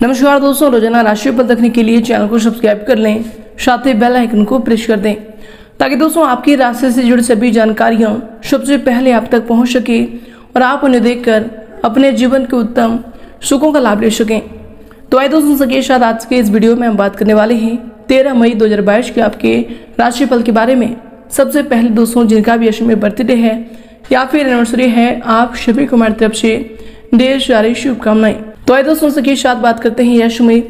नमस्कार दोस्तों, रोज़ाना राशि पर देखने के लिए चैनल को सब्सक्राइब कर लें, साथ ही बेल आइकन को प्रेस कर दें, ताकि दोस्तों आपकी राशि से जुड़ी सभी जानकारियाँ सबसे पहले आप तक पहुँच सके और आप उन्हें देखकर अपने जीवन के उत्तम सुखों का लाभ ले सकें। तो आए दोस्तों सके साथ आज के इस वीडियो में हम बात करने वाले हैं तेरह मई दो हज़ार बाईस के आपके राशिफल के बारे में। सबसे पहले दोस्तों, जिनका भी यश में बर्थडे है या फिर एनिवर्सरी है, आप सभी को हमारी तरफ़ से ढेर सारी शुभकामनाएँ। तो आइए दोस्तों सके साथ बात करते हैं? यश में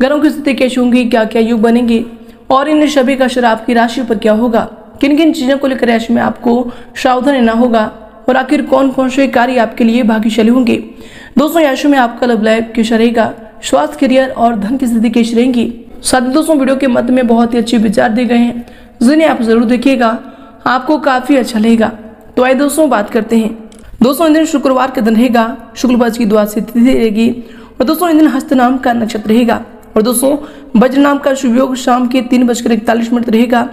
ग्रहों की स्थिति कैसी होंगी? क्या क्या युग बनेंगे? और इन सभी का असर आपकी राशि पर क्या होगा? किन किन चीज़ों को लेकर यश में आपको सावधान रहना होगा? और आखिर कौन कौन से कार्य आपके लिए भाग्यशाली होंगे? दोस्तों, यश में आपका लव लाइफ कैसा रहेगा? स्वास्थ्य करियर और धन की स्थिति कैसी रहेंगी? साथ ही दोस्तों, वीडियो के मध्य में बहुत ही अच्छे विचार दिए गए हैं। जिन्हें आप ज़रूर देखिएगा। आपको काफ़ी अच्छा लगेगा। तो आइए दोस्तों, बात करते हैं। दोस्तों इन दिन शुक्रवार का दिन रहेगा। शुक्ल पक्ष की से तिथि रहेगी और दोस्तों इन दिन हस्त नाम का नक्षत्र रहेगा। और दोस्तों वज्र नाम का शुभ योग शाम के तीन बजकर इकतालीस मिनट रहेगा।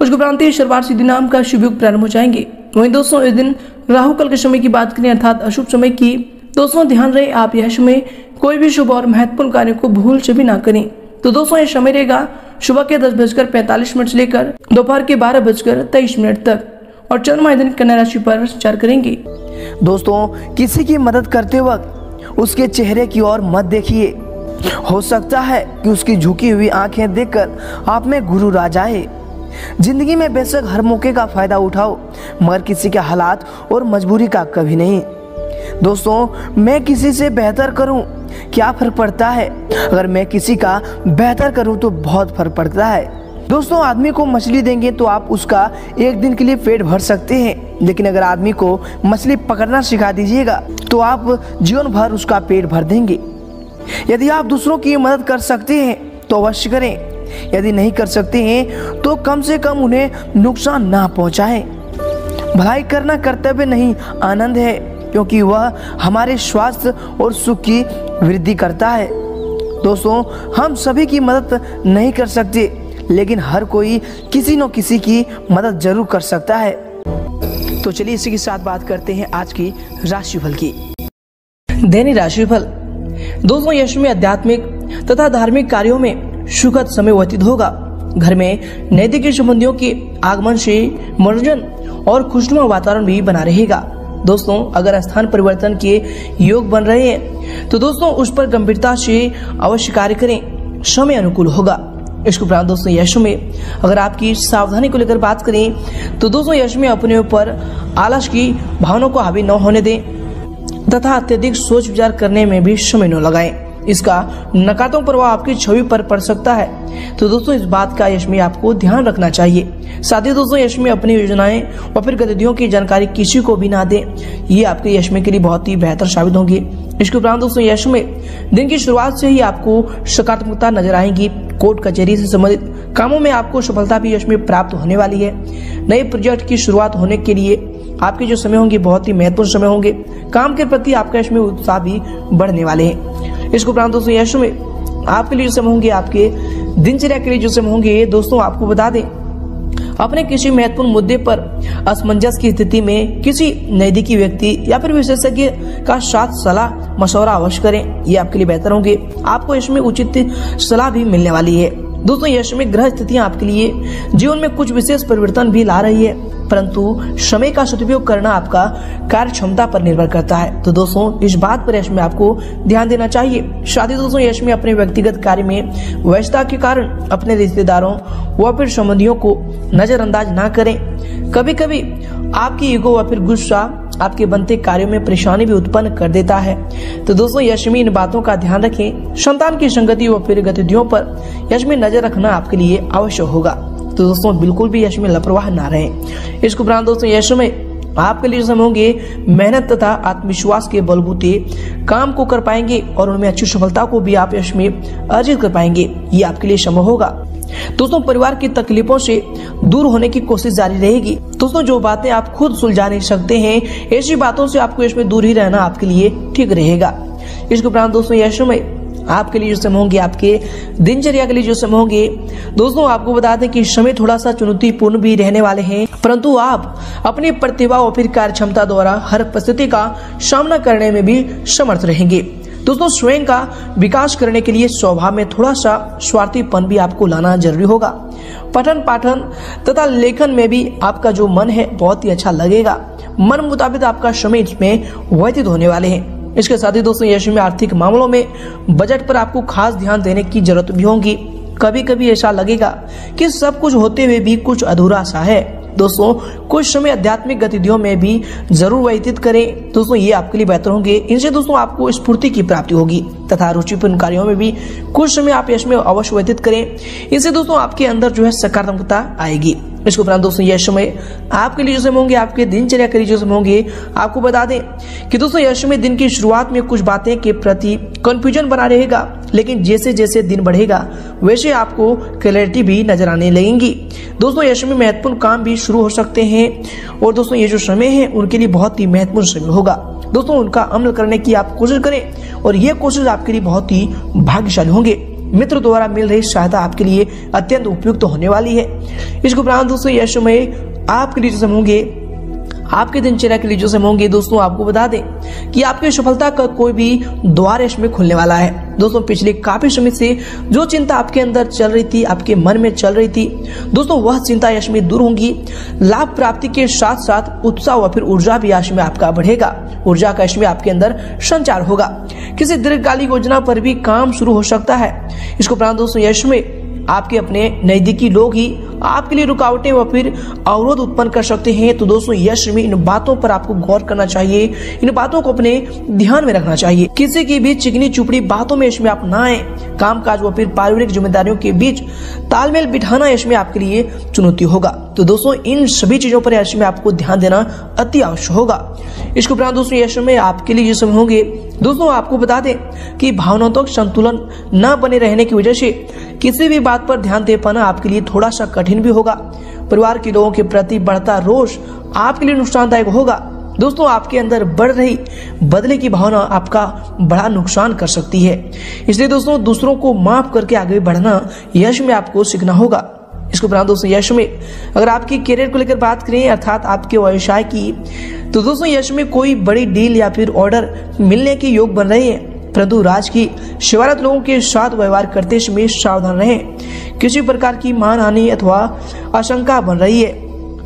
उसके उपरांत शनिवार सिद्धि नाम का शुभ योग प्रारंभ हो जाएँगे। वहीं दोस्तों, इस दिन राहु कल के समय की बात करें अर्थात अशुभ समय की, दोस्तों, ध्यान रहे, आप यह समय कोई भी शुभ और महत्वपूर्ण कार्य को भूल से भी ना करें। तो दोस्तों, यह समय रहेगा सुबह के दस बजकर पैंतालीस मिनट से लेकर दोपहर के बारह बजकर तेईस मिनट तक। और चंद्रमा दिन कन्या राशि पर विचार करेंगे। दोस्तों, किसी की मदद करते वक्त उसके चेहरे की ओर मत देखिए। हो सकता है कि उसकी झुकी हुई आँखें देखकर आप में गुरु आ जाए ज़िंदगी में बेशक हर मौके का फ़ायदा उठाओ, मगर किसी के हालात और मजबूरी का कभी नहीं। दोस्तों, मैं किसी से बेहतर करूँ? क्या फ़र्क पड़ता है? अगर मैं किसी का बेहतर करूँ तो बहुत फ़र्क पड़ता है। दोस्तों, आदमी को मछली देंगे तो आप उसका एक दिन के लिए पेट भर सकते हैं। लेकिन अगर आदमी को मछली पकड़ना सिखा दीजिएगा तो आप जीवन भर उसका पेट भर देंगे। यदि आप दूसरों की मदद कर सकते हैं तो अवश्य करें। यदि नहीं कर सकते हैं तो कम से कम उन्हें नुकसान ना पहुंचाएँ। भलाई करना कर्तव्य नहीं, आनंद है, क्योंकि वह हमारे स्वास्थ्य और सुख की वृद्धि करता है। दोस्तों, हम सभी की मदद नहीं कर सकते। लेकिन हर कोई किसी न किसी की मदद ज़रूर कर सकता है। तो चलिए इसी के साथ बात करते हैं आज की राशिफल की। दैनिक राशिफल, दोस्तों यश में आध्यात्मिक तथा धार्मिक कार्यों में सुखद समय व्यतीत होगा। घर में नैतिक संबंधियों के आगमन से मनोरंजन और खुशनुमा वातावरण भी बना रहेगा। दोस्तों, अगर स्थान परिवर्तन के योग बन रहे हैं तो दोस्तों उस पर गंभीरता से अवश्य कार्य करें। समय अनुकूल होगा। इसके उपरांत दोस्तों यश में अगर आपकी सावधानी को लेकर बात करें तो दोस्तों यश में अपने ऊपर आलस की भावनाओं को हावी न होने दें तथा अत्यधिक सोच विचार करने में भी समय न लगाएँ। इसका नकारात्मक प्रभाव आपकी छवि पर पड़ सकता है। तो दोस्तों, इस बात का यश में आपको ध्यान रखना चाहिए। साथ ही दोस्तों, यश में अपनी योजनाएँ और फिर गतिविधियों की जानकारी किसी को भी ना दें। ये आपके यश में के लिए बहुत ही बेहतर साबित होंगी। इसके उपरांत दोस्तों यश में दिन की शुरुआत से ही आपको सकारात्मकता नज़र आएगी। कोर्ट कचहरी से संबंधित कामों में आपको सफलता भी यश में प्राप्त होने वाली है। नए प्रोजेक्ट की शुरुआत होने के लिए आपके जो समय होंगे, बहुत ही महत्वपूर्ण समय होंगे। काम के प्रति आपका यश में उत्साह भी बढ़ने वाले हैं। इसके उपरांत दोस्तों यश में आपके लिए जो समय होंगे, आपके दिनचर्या के लिए जो समय होंगे, दोस्तों, आपको बता दें अपने किसी महत्वपूर्ण मुद्दे पर असमंजस की स्थिति में किसी नजदीकी व्यक्ति या फिर विशेषज्ञ का साथ सलाह, मशवरा अवश्य करें। ये आपके लिए बेहतर होंगे। आपको इसमें उचित सलाह भी मिलने वाली है। दोस्तों, यश में ग्रह स्थितियाँ आपके लिए जीवन में कुछ विशेष परिवर्तन भी ला रही है। परंतु समय का सदुपयोग करना आपका कार्य क्षमता पर निर्भर करता है। तो दोस्तों, इस बात पर यश में आपको ध्यान देना चाहिए। शादी दोस्तों, यश में अपने व्यक्तिगत कार्य में व्यस्तता के कारण अपने रिश्तेदारों व फिर संबंधियों को नजरअंदाज ना करें। कभी कभी आपकी ईगो व फिर गुस्सा आपके बनते कार्यों में परेशानी भी उत्पन्न कर देता है। तो दोस्तों यशमी इन बातों का ध्यान रखें। संतान की संगति व फिर गतिविधियों पर यशमी नज़र रखना आपके लिए आवश्यक होगा। तो दोस्तों बिल्कुल भी यश में लापरवाह ना रहे। इसके उपरांत दोस्तों, यश में आपके लिए समय होंगे। मेहनत तथा आत्मविश्वास के बलबूते काम को कर पाएँगे और उनमें अच्छी सफलता को भी आप यश में अर्जित कर पाएँगे। ये आपके लिए समय होगा। दोस्तों, परिवार की तकलीफों से दूर होने की कोशिश जारी रहेगी। दोस्तों, जो बातें आप खुद सुलझा नहीं सकते हैं, ऐसी बातों से आपको इसमें दूर ही रहना आपके लिए ठीक रहेगा। इसके उपरांत दोस्तों, यश में आपके लिए जो समय होंगे, आपके दिनचर्या के लिए जो समय होंगे। दोस्तों, आपको बता दें कि समय थोड़ा सा चुनौतीपूर्ण भी रहने वाले हैं, परंतु आप अपनी प्रतिभा और फिर कार्य क्षमता द्वारा हर परिस्थिति का सामना करने में भी समर्थ रहेंगे। दोस्तों, स्वयं का विकास करने के लिए स्वभाव में थोड़ा सा स्वार्थीपन भी आपको लाना ज़रूरी होगा। पठन पाठन तथा लेखन में भी आपका जो मन है, बहुत ही अच्छा लगेगा। मन मुताबिक आपका समय इसमें व्यतीत होने वाले हैं। इसके साथ ही दोस्तों यश में आर्थिक मामलों में बजट पर आपको खास ध्यान देने की ज़रूरत भी होगी। कभी कभी ऐसा लगेगा कि सब कुछ होते हुए भी कुछ अधूरा सा है। दोस्तों, कुछ समय आध्यात्मिक गतिविधियों में भी ज़रूर व्यतीत करें। दोस्तों, ये आपके लिए बेहतर होंगे। इनसे दोस्तों, आपको स्फूर्ति की प्राप्ति होगी तथा रुचिपूर्ण कार्यों में भी कुछ समय आप इसमें अवश्य व्यतीत करें। इनसे दोस्तों, आपके अंदर जो है सकारात्मकता आएगी। इसके उपरांत दोस्तों, यह समय आपके लिए जो समय होंगे, आपके दिनचर्या के लिए जो समय होंगे। आपको बता दें कि दोस्तों यह समय दिन की शुरुआत में कुछ बातें के प्रति कंफ्यूजन बना रहेगा, लेकिन जैसे जैसे दिन बढ़ेगा, वैसे आपको क्लैरिटी भी नज़र आने लगेंगी। दोस्तों यह समय महत्वपूर्ण काम भी शुरू हो सकते हैं, और दोस्तों, ये जो समय है, उनके लिए बहुत ही महत्वपूर्ण समय होगा। दोस्तों, उनका अमल करने की आप कोशिश करें, और ये कोशिश आपके लिए बहुत ही भाग्यशाली होंगे। मित्र द्वारा मिल रही सहायता आपके लिए अत्यंत उपयुक्त होने वाली है। इसके उपरांत दोस्तों यशोमय आपके लिए जो होंगे आपके दिनचर्या के लिए जो समय होंगे, दोस्तों, आपको बता दें कि आपकी सफलता का कोई भी द्वार इसमें खुलने वाला है। दोस्तों, पिछले काफ़ी समय से जो चिंता आपके अंदर चल रही थी, आपके मन में चल रही थी, दोस्तों, वह चिंता यश में दूर होंगी। लाभ प्राप्ति के साथ साथ उत्साह व फिर ऊर्जा भी यश में आपका बढ़ेगा। ऊर्जा का इसमें आपके अंदर संचार होगा। किसी दीर्घकालिक योजना पर भी काम शुरू हो सकता है। इसको उपरांत, दोस्तों, यश में आपके अपने नजदीकी लोग ही आपके लिए रुकावटें व फिर अवरोध उत्पन्न कर सकते हैं। तो दोस्तों, यश में इन बातों पर आपको गौर करना चाहिए। इन बातों को अपने ध्यान में रखना चाहिए। किसी की भी चिकनी चुपड़ी बातों में इसमें आप ना आए। काम काज व फिर पारिवारिक जिम्मेदारियों के बीच तालमेल बिठाना इसमें आपके लिए चुनौती होगा। तो दोस्तों, इन सभी चीज़ों पर यश में आपको ध्यान देना अति आवश्यक होगा। इसके उपरांत दोस्तों, यश में आपके लिए जो समय होंगे दोस्तों, आपको बता दें कि भावनात्मक संतुलन न बने रहने की वजह से किसी भी बात पर ध्यान दे पाना आपके लिए थोड़ा सा कठिन भी होगा। परिवार के लोगों के प्रति बढ़ता रोष आपके लिए नुकसानदायक होगा। दोस्तों, आपके अंदर बढ़ रही बदले की भावना आपका बड़ा नुकसान कर सकती है। इसलिए दोस्तों, दूसरों को माफ़ करके आगे बढ़ना यश में आपको सीखना होगा। इसके उपरांत दोस्तों यश में। अगर आपकी करियर को लेकर बात करें, अर्थात आपके व्यवसाय की तो दोस्तों यश में कोई बड़ी डील या फिर ऑर्डर मिलने के योग बन रहे हैं। परंतु राज की शिवारत लोगों के साथ व्यवहार करते समय सावधान रहें। किसी प्रकार की मान हानि अथवा आशंका बन रही है।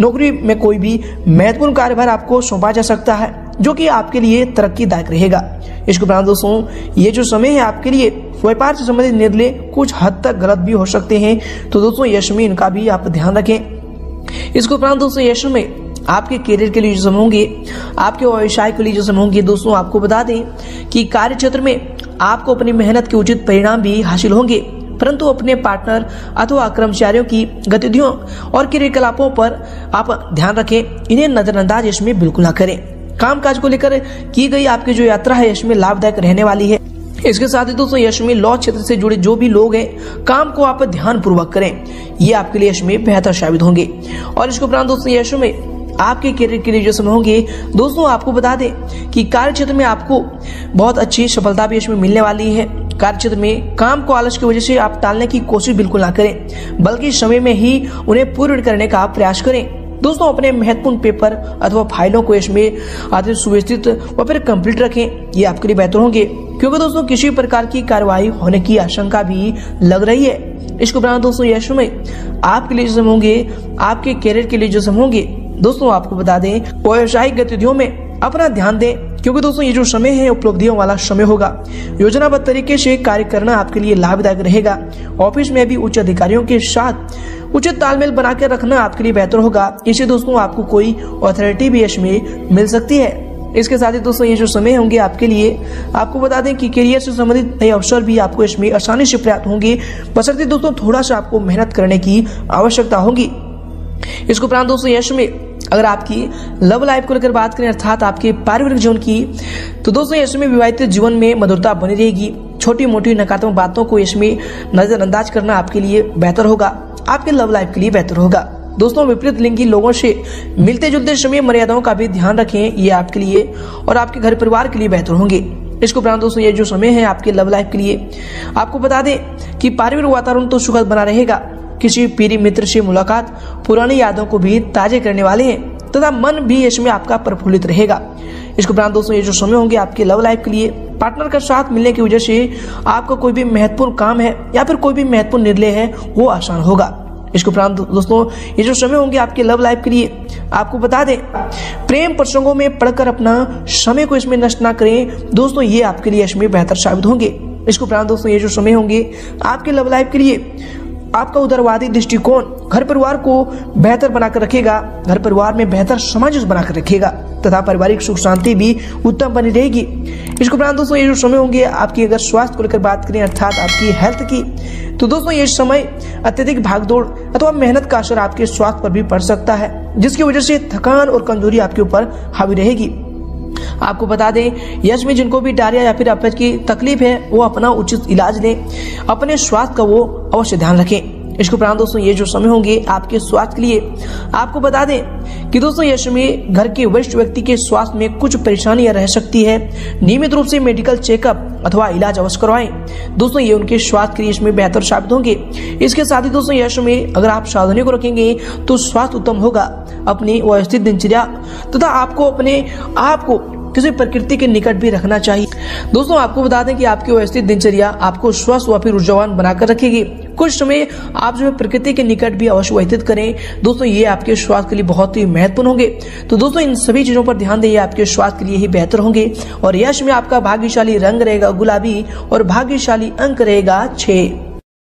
नौकरी में कोई भी महत्वपूर्ण कार्यभार आपको सौंपा जा सकता है, जो कि आपके लिए तरक्की दायक रहेगा। इसको उपरांत दोस्तों, ये जो समय है आपके लिए व्यापार से संबंधित निर्णय कुछ हद तक गलत भी हो सकते हैं। तो दोस्तों यश में इनका भी आप ध्यान रखें। इसके उपरांत दोस्तों यश में आपके करियर के लिए जो समय होंगे, आपके व्यवसाय के लिए जो समय होंगे, दोस्तों, आपको बता दें कि कार्य क्षेत्र में आपको अपनी मेहनत के उचित परिणाम भी हासिल होंगे। परंतु अपने पार्टनर अथवा कर्मचारियों की गतिविधियों और क्रियाकलापों पर आप ध्यान रखें। इन्हें नजरअंदाज इसमें बिल्कुल ना करें। काम काज को लेकर की गई आपकी जो यात्रा है इसमें लाभदायक रहने वाली है। इसके साथ ही दोस्तों यश में लॉ क्षेत्र से जुड़े जो भी लोग हैं, काम को आप ध्यान पूर्वक करें। ये आपके लिए यश में बेहतर साबित होंगे। और इसके उपरांत दोस्तों यश में आपके करियर के लिए जो समय होंगे, दोस्तों, आपको बता दें कि कार्य क्षेत्र में आपको बहुत अच्छी सफलता भी इसमें मिलने वाली है। कार्य क्षेत्र में काम को आलस की वजह से आप टालने की कोशिश बिल्कुल ना करें, बल्कि समय में ही उन्हें पूर्ण करने का प्रयास करें। दोस्तों, अपने महत्वपूर्ण पेपर अथवा फाइलों को इसमें आदि सुव्यवस्थित व फिर कंप्लीट रखें। ये आपके लिए बेहतर होंगे। क्योंकि दोस्तों किसी प्रकार की कार्रवाई होने की आशंका भी लग रही है। इसके उपरांत दोस्तों यह समय आपके लिए जो होंगे, आपके करियर के लिए जो होंगे, दोस्तों आपको बता दें, व्यवसायिक गतिविधियों में अपना ध्यान दें, क्योंकि दोस्तों ये जो समय है, उपलब्धियों वाला समय होगा। योजनाबद्ध तरीके से कार्य करना आपके लिए लाभदायक रहेगा। ऑफ़िस में भी उच्च अधिकारियों के साथ उचित तालमेल बना कर रखना आपके लिए बेहतर होगा। इसे दोस्तों आपको कोई अथॉरिटी भी इसमें मिल सकती है। इसके साथ ही दोस्तों, ये जो समय होंगे आपके लिए, आपको बता दें कि करियर से संबंधित नए अवसर भी आपको इसमें आसानी से प्राप्त होंगे। बसरते दोस्तों थोड़ा सा आपको मेहनत करने की आवश्यकता होगी। इसको उपरांत दोस्तों यश में अगर आपकी लव लाइफ को लेकर बात करें, अर्थात आपके पारिवारिक जीवन की तो दोस्तों इसमें विवाहित जीवन में मधुरता बनी रहेगी। छोटी मोटी नकारात्मक बातों को इसमें नजरअंदाज करना आपके लिए बेहतर होगा। आपके लव लाइफ के लिए बेहतर होगा। दोस्तों, विपरीत लिंगी लोगों से मिलते जुलते समय मर्यादाओं का भी ध्यान रखें, ये आपके लिए और आपके घर परिवार के लिए बेहतर होंगे। इसको उपरांत दोस्तों, ये जो समय है आपके लव लाइफ के लिए, आपको बता दें कि पारिवारिक वातावरण तो सुखद बना रहेगा। किसी पीरी मित्र से मुलाकात पुरानी यादों को भी ताजे करने वाले हैं, तथा मन भी इसमें आपका प्रफुल्लित रहेगा। इसके उपरांत दोस्तों, ये जो समय होंगे आपके लव लाइफ के लिए पार्टनर का साथ मिलने की वजह से आपका कोई भी महत्वपूर्ण काम है या फिर कोई भी महत्वपूर्ण निर्णय है, वो आसान होगा। इसके उपरांत दोस्तों, ये जो समय होंगे आपके लव लाइफ के लिए, आपको बता दें, प्रेम प्रसंगों में पढ़कर अपना समय को इसमें नष्ट ना करें। दोस्तों, ये आपके लिए इसमें बेहतर साबित होंगे। इसके उपरांत दोस्तों, ये जो समय होंगे आपके लव लाइफ के लिए आपका उदारवादी दृष्टिकोण घर परिवार को बेहतर बनाकर रखेगा, घर परिवार में बेहतर सामंजस्य बनाकर रखेगा, तथा पारिवारिक सुख शांति भी उत्तम बनी रहेगी। इसके उपरांत दोस्तों, ये जो समय होंगे, आपकी अगर स्वास्थ्य को लेकर बात करें, अर्थात आपकी हेल्थ की तो दोस्तों, ये समय अत्यधिक भागदौड़ अथवा मेहनत का असर आपके स्वास्थ्य पर भी पड़ सकता है, जिसकी वजह से थकान और कमज़ोरी आपके ऊपर हावी रहेगी। आपको बता दें, यश में जिनको भी डायरिया या फिर अपच की तकलीफ़ है, वो अपना उचित इलाज लें। अपने स्वास्थ्य का वो अवश्य ध्यान रखें। इसके उपरांत दोस्तों, ये जो समय होंगे आपके स्वास्थ्य के लिए, आपको बता दें कि दोस्तों ये समय घर के वरिष्ठ व्यक्ति के स्वास्थ्य में कुछ परेशानियाँ रह सकती है। नियमित रूप से मेडिकल चेकअप अथवा इलाज अवश्य करवाएँ। दोस्तों, ये उनके स्वास्थ्य के लिए इसमें बेहतर साबित होंगे। इसके साथ ही दोस्तों, यश में अगर आप सावधानी को रखेंगे तो स्वास्थ्य उत्तम होगा अपनी व्यवस्थित दिनचर्या तथा आपको अपने आप को किसी प्रकृति के निकट भी रखना चाहिए। दोस्तों, आपको बता दें कि आपकी व्यवस्थित दिनचर्या आपको स्वस्थ व फिर ऊर्जावान बनाकर रखेगी। कुछ समय आप जो है प्रकृति के निकट भी अवश्य व्यतीत करें। दोस्तों, ये आपके स्वास्थ्य के लिए बहुत ही महत्वपूर्ण होंगे। तो दोस्तों, इन सभी चीज़ों पर ध्यान दें आपके स्वास्थ्य के लिए ही बेहतर होंगे। और यश में आपका भाग्यशाली रंग रहेगा, गुलाबी और भाग्यशाली अंक रहेगा छह।